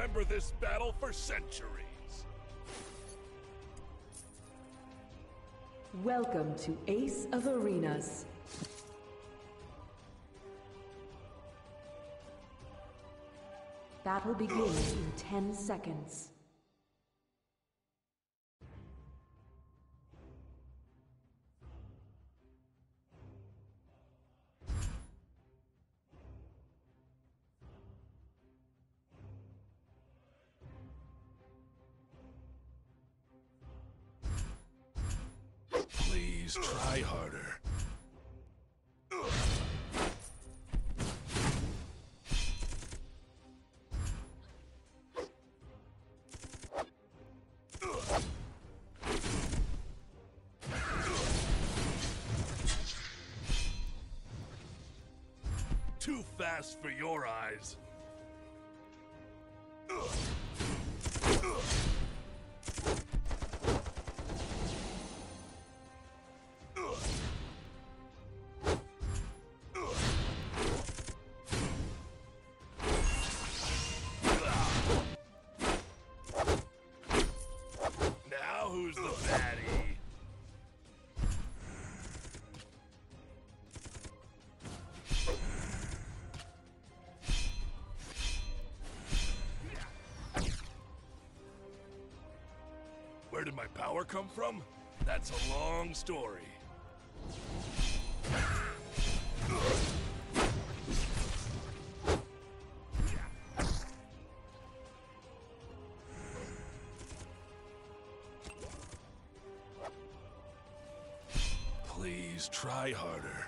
remember this battle for centuries. Welcome to Ace of Arenas. Battle begins in 10 seconds. Too fast for your eyes. My power come from? That's a long story. Please try harder.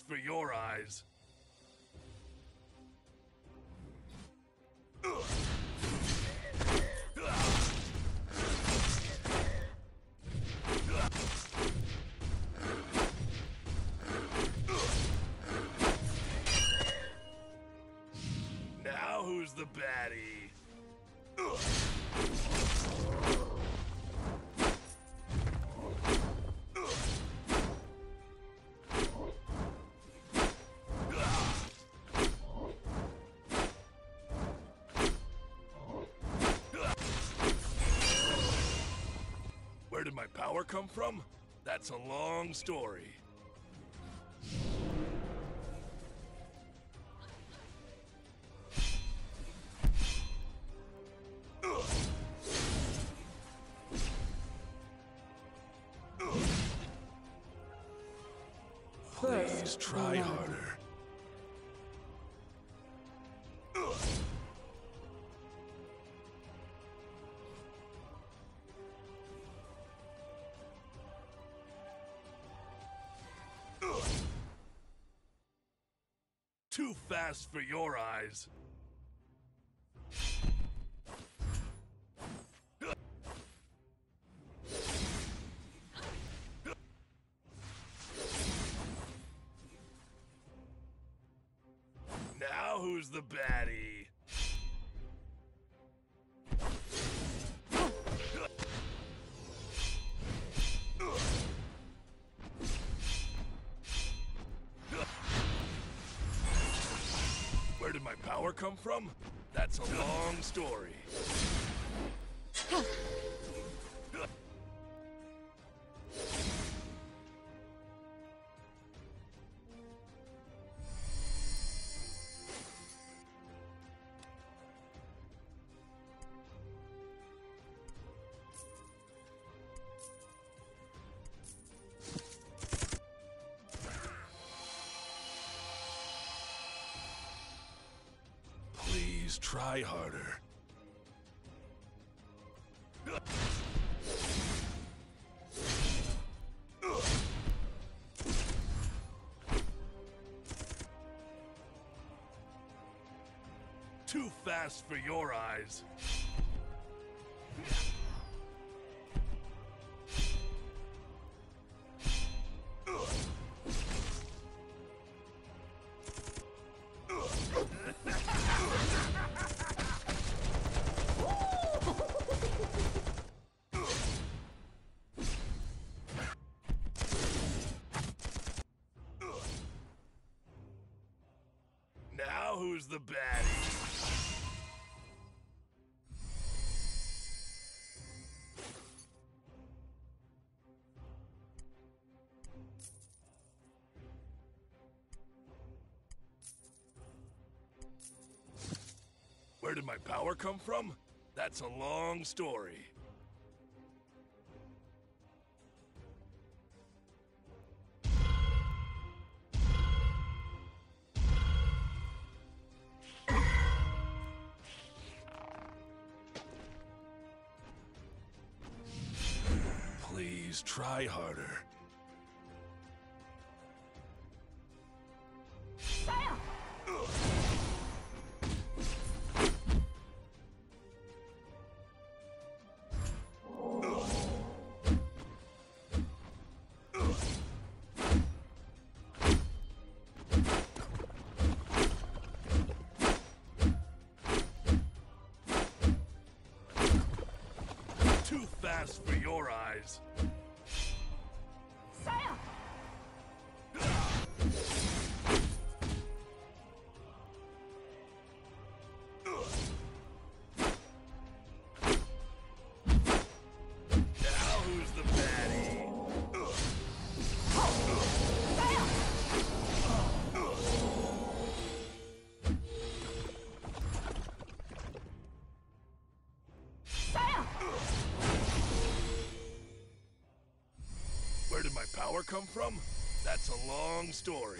For your eyes. Power come from? That's a long story. Fast for your eyes. Now who's the baddie? That's a long story. Try harder. Too fast for your eyes. Who's the baddie? Where did my power come from? That's a long story. Harder. Power come from? That's a long story.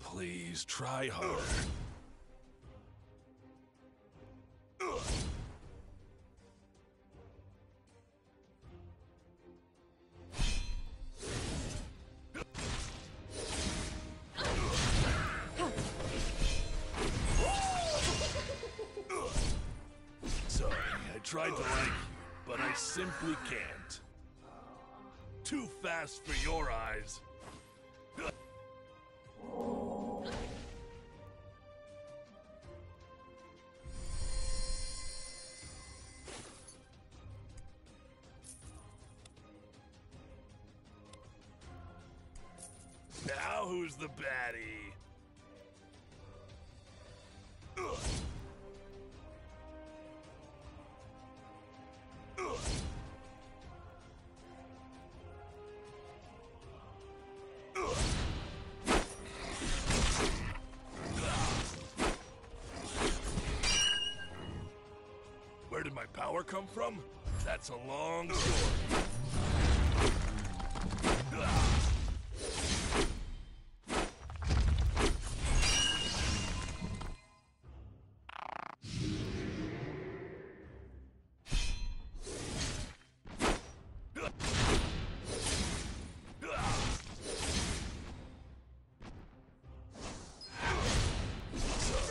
Please try harder. Tried to like you, but I simply can't. Too fast for your eyes. Now who's the baddie? Where did my power come from? That's a long story.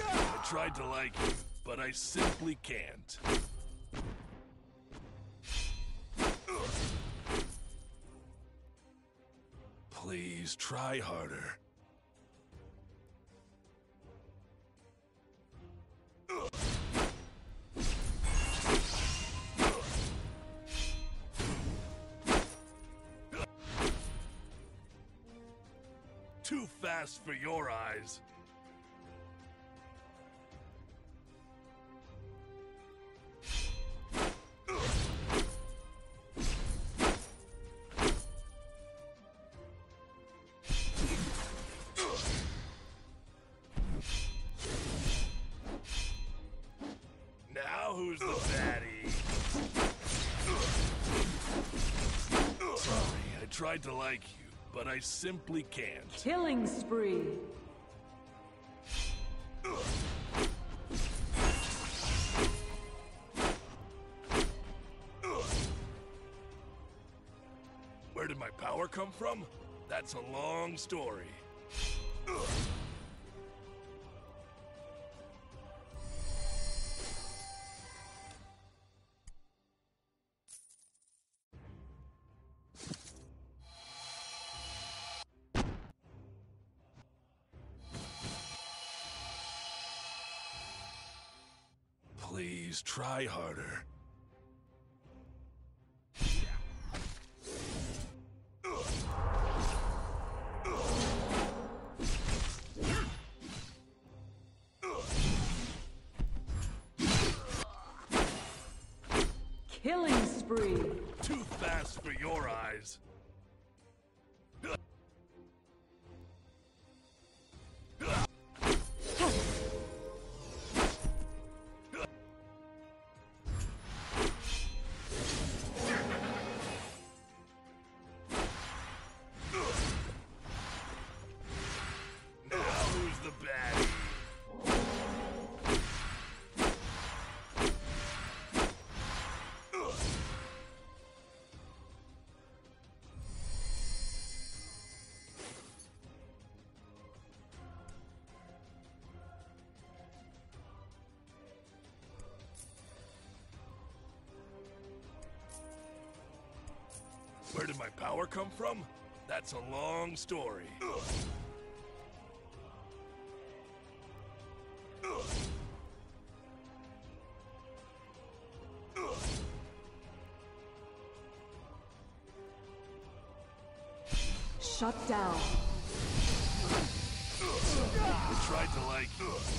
I tried to like you, but I simply can't. Try harder. Too fast for your eyes. Tried to like you, but I simply can't. Killing spree. Where did my power come from? That's a long story. Please try harder. Where did my power come from? That's a long story. Shut down. I tried to like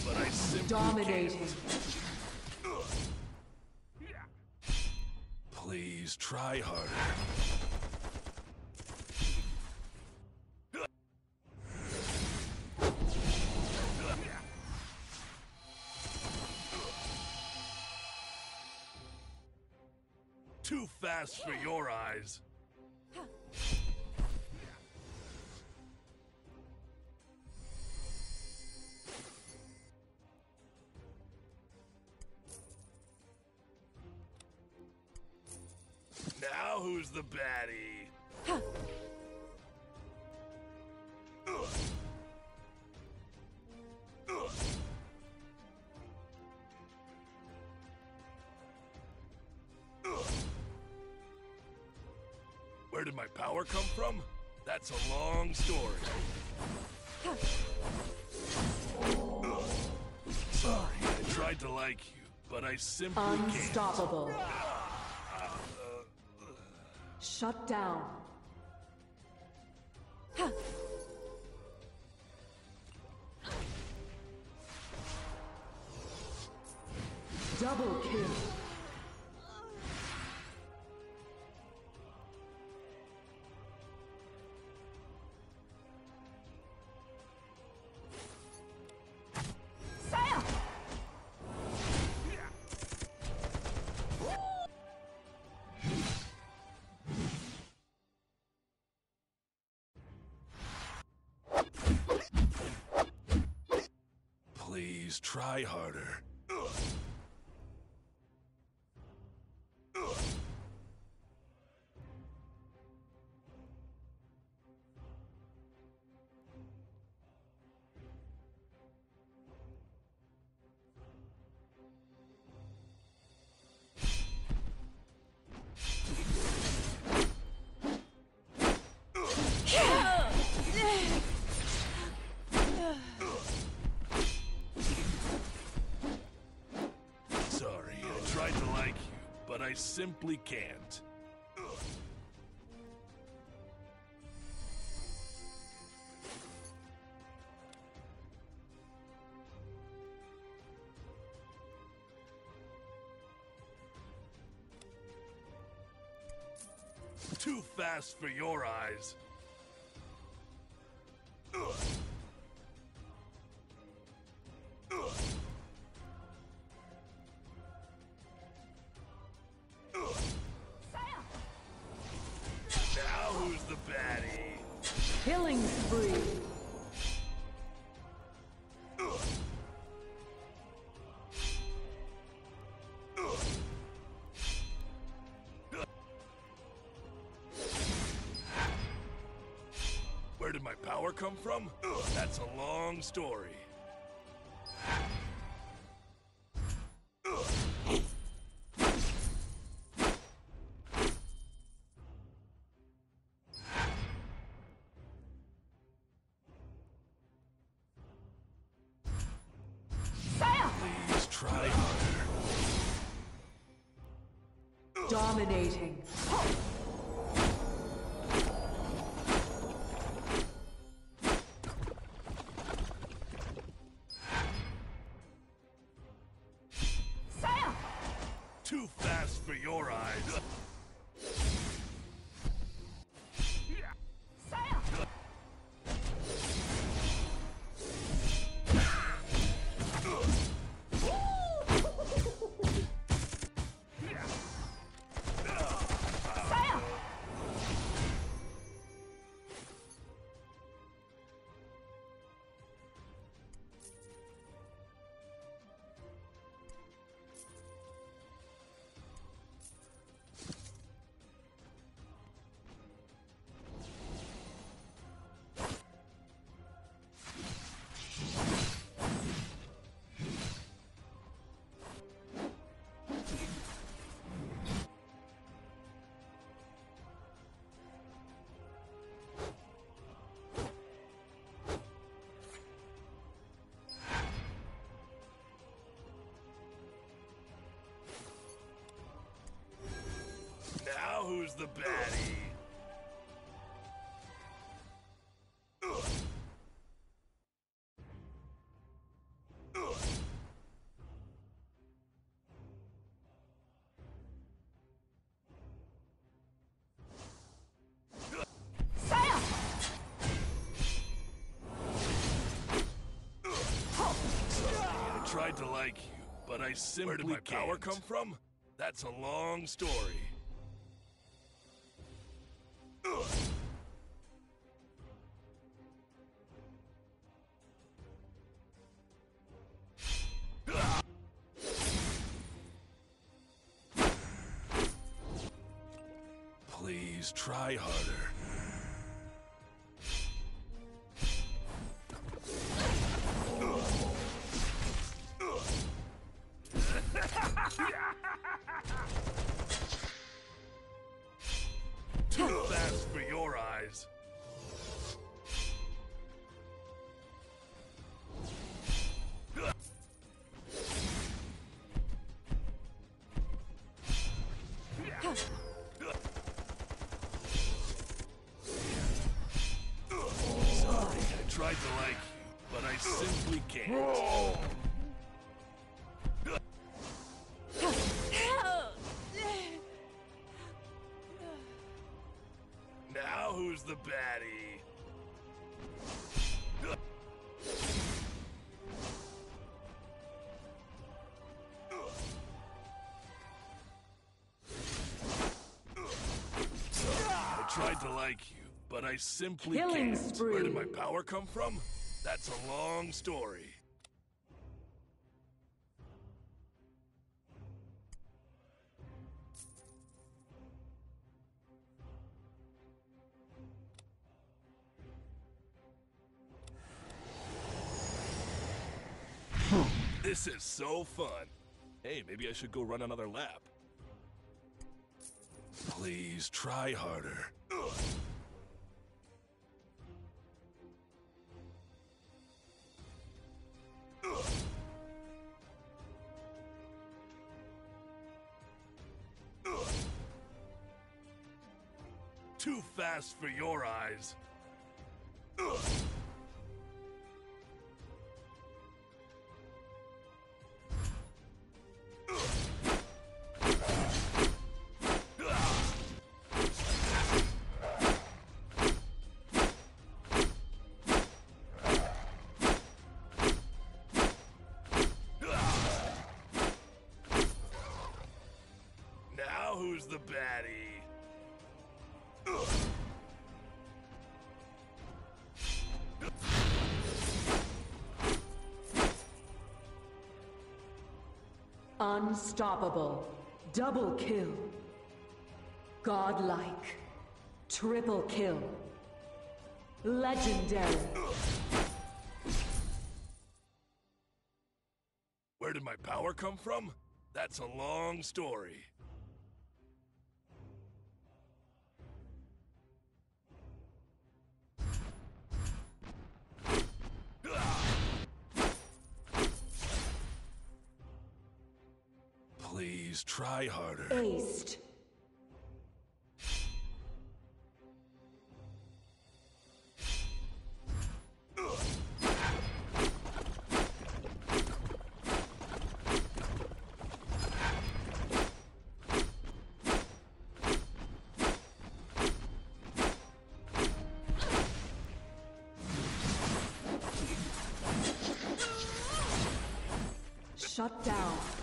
but I simply Dominating. can't. Please try harder. Too fast for your eyes. Long story. Sorry, I tried to like you, but I simply can't. Unstoppable. Shut down. Double kill. Try harder. Simply can't. Too fast for your eyes. Power come from? That's a long story. Who's the baddie? Ugh. Ugh. I tried to like you, but I simply Where did my power can't. come from? That's a long story. The baddie? I tried to like you, but I simply Killing can't. Where did my power come from? That's a long story. This is so fun. Hey, maybe I should go run another lap. Please try harder. Ugh. Too fast for your eyes. The baddie? Ugh. Unstoppable. Double kill. Godlike. Triple kill. Legendary. Where did my power come from? That's a long story. Try harder. Aced. Shut down.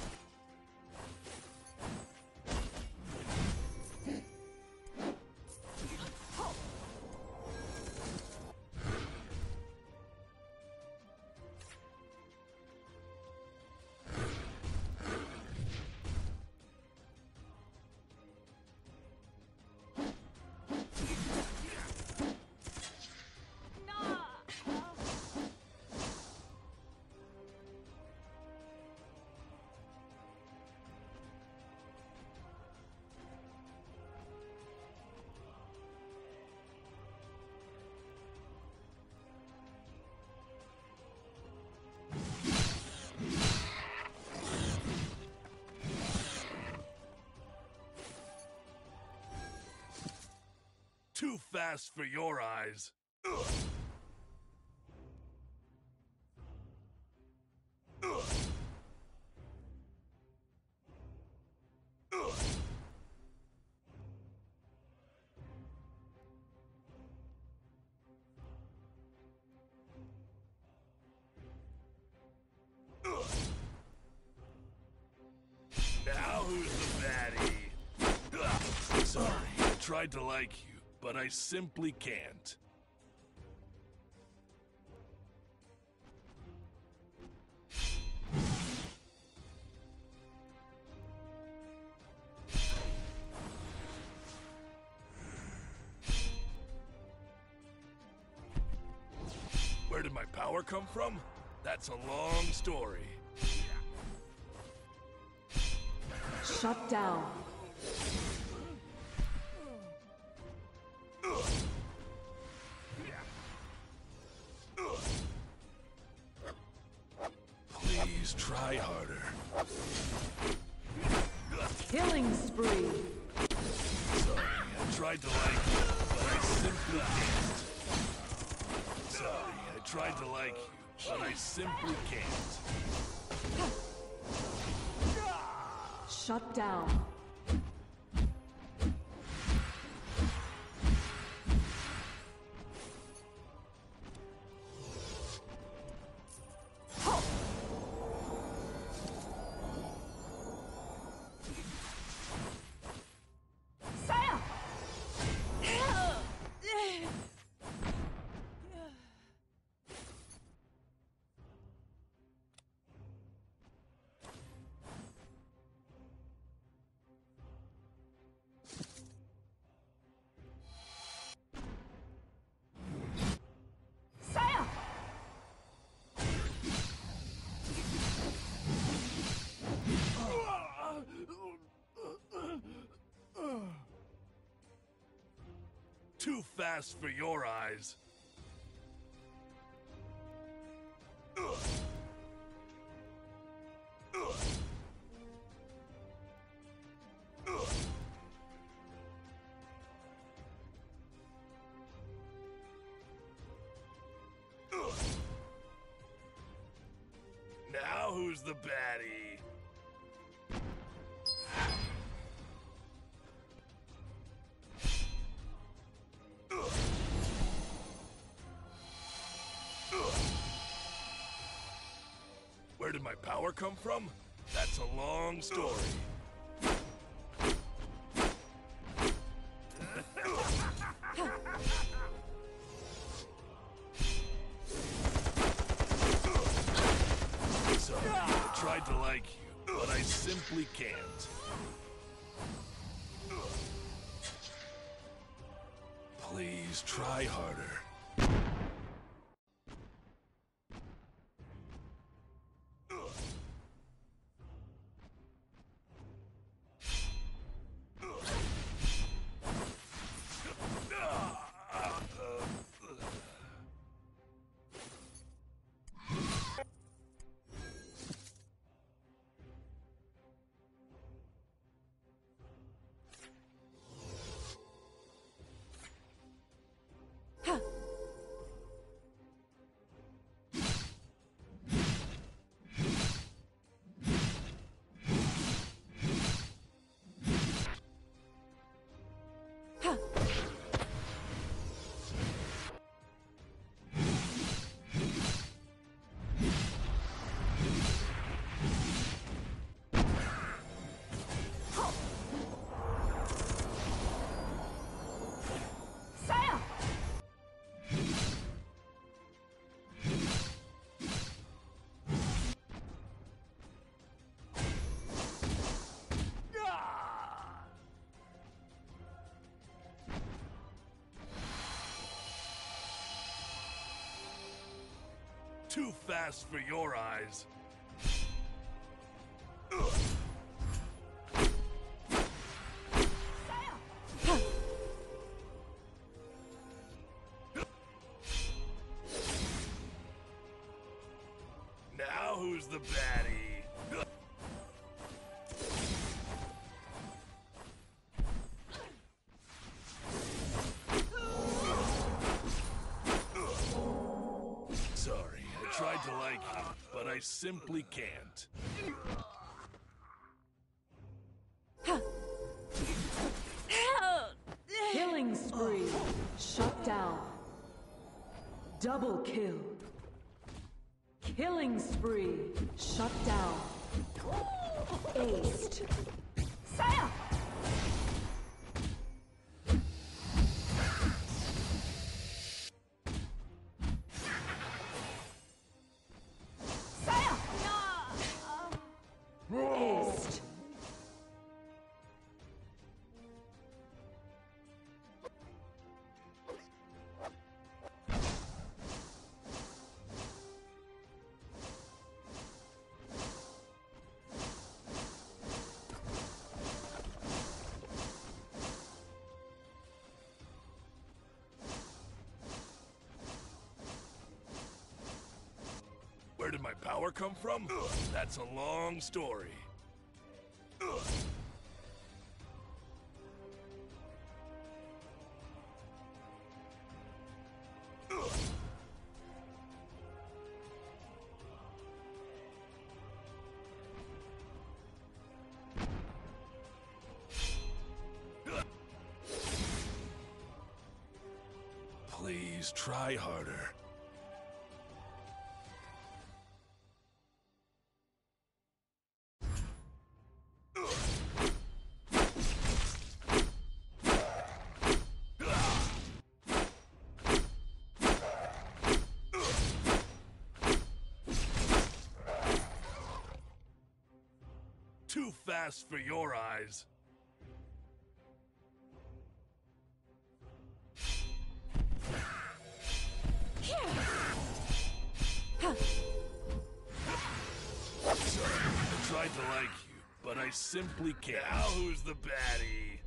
Too fast for your eyes. Now who's the baddie? Sorry, I tried to like you, but I simply can't. Where did my power come from? That's a long story. Shut down. Too fast for your eyes. Now who's the baddie? Power come from? That's a long story. Too fast for your eyes. Simply can't. Killing spree. Shut down. Double kill. Killing spree. Shut down. Aced. Aced. Come from? That's a long story. Please try harder. Fast for your eyes. I tried to like you, but I simply can't. Now who's the baddie?